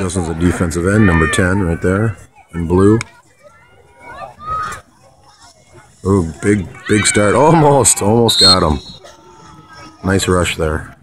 Justin's a defensive end, number 10 right there in blue. Oh, big, big start. Almost, almost got him. Nice rush there.